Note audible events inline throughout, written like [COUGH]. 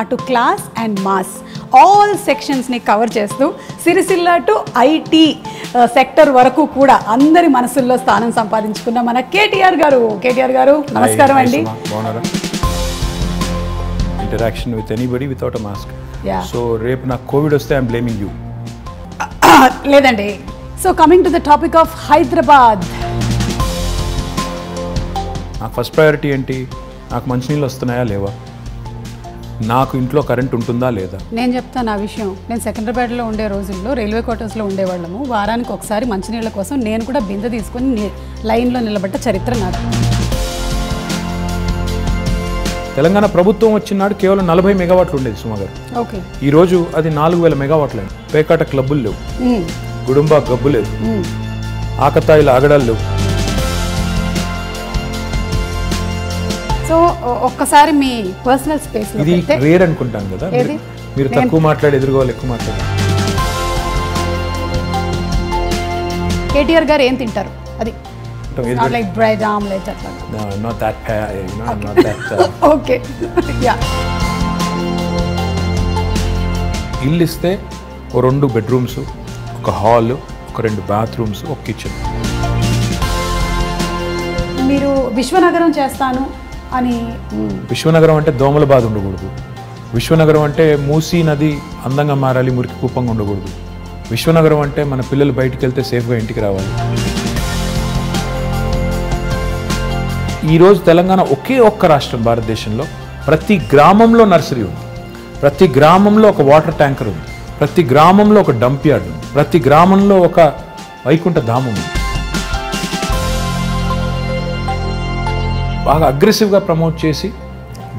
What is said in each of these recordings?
అటు class and mass. All సెక్షన్స్ని cover చేస్తూ సిరిసిల్ల టు ఐటీ సెక్టర్ వరకు కూడా అందరి మనసుల్లో స్థానం సంపాదించుకున్న మన కేటీఆర్ గారు. కేటీఆర్ గారు నమస్కారం అండి. Interaction with anybody without mask. So రేపు నాకు కోవిడ్ వస్తే ఐఎమ్ బ్లేమింగ్ యూ లేదండి. So coming to the topic of Hyderabad. నాకు ఫస్ట్ ప్రయారిటీ ఏంటి? నాకు మంచినీళ్ళు వస్తున్నాయా లేవా? నాకు ఇంట్లో కరెంట్ ఉంటుందా లేదా? నేను చెప్తాను ఆ విషయం. నేను సెకండ్రాబాద్లో ఉండే రోజుల్లో రైల్వే క్వార్టర్స్లో ఉండేవాళ్ళము. వారానికి ఒకసారి మంచినీళ్ళ కోసం నేను కూడా బిందె తీసుకొని లైన్లో నిలబడ్డ చరిత్ర నాది. తెలంగాణ ప్రభుత్వం వచ్చినాడు కేవలం నలభై మెగావాట్లు ఉండేది సుమా గారు ఓకే ఈరోజు అది నాలుగు వేల మెగావాట్లు. పేకాట క్లబ్బులు లేవు. గుడుంబా గబ్బు లేవు. ఆకతాయిల ఆగడాలు లేవు. సో ఒక్కసారి మీ పర్సనల్ స్పేస్ ఇది రేర్ అనుకుంటాను కదా. మీరు- తక్కువ మాట్లాడి ఎదురుకోవాలి ఎక్కువ మాట్లాడాలి కేటీఆర్ గారు ఏం తింటారు? అది. లైక్ బ్రెడ్ ఆమ్లెట్ అట్లా. ఓకే యా [LAUGHS] ఇల్లు ఇస్తే ఓ రెండు బెడ్రూమ్స్ ఒక హాల్ ఒక రెండు బాత్రూమ్స్ ఒక కిచెన్ మీరు విశ్వనగరం చేస్తాను. అని విశ్వనగరం అంటే దోమల బాధ ఉండకూడదు. విశ్వనగరం అంటే మూసీ నది అందంగా మారాలి మురికి కూపంగా ఉండకూడదు. విశ్వనగరం అంటే మన పిల్లలు బయటికి వెళ్తే సేఫ్గా ఇంటికి రావాలి. ఈరోజు తెలంగాణ ఒకే ఒక్క రాష్ట్రం భారతదేశంలో ప్రతి గ్రామంలో నర్సరీ ఉంది. ప్రతి గ్రామంలో ఒక వాటర్ ట్యాంకర్ ఉంది. ప్రతి గ్రామంలో ఒక డంప్ యార్డ్ ఉంది. ప్రతి గ్రామంలో ఒక వైకుంఠ ధామం ఉంది. బాగా అగ్రెసివ్గా ప్రమోట్ చేసి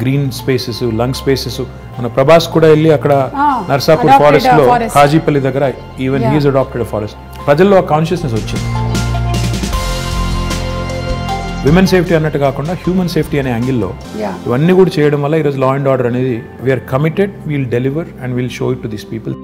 గ్రీన్ స్పేసెస్ లంగ్ స్పేసెస్ మన ప్రభాస్ కూడా వెళ్ళి అక్కడ నర్సాపూర్ ఫారెస్ట్లో. కాజీపల్లి దగ్గర ఈవెన్. హీజ్ అడాప్టెడ్ ఫారెస్ట్ ప్రజల్లో కాన్షియస్నెస్ వచ్చింది. విమెన్ సేఫ్టీ అన్నట్టు కాకుండా హ్యూమన్ సేఫ్టీ అనే యాంగిల్లో ఇవన్నీ కూడా చేయడం వల్ల ఈరోజు లా అండ్ ఆర్డర్ అనేది we're committed we'll deliver and will show it to this people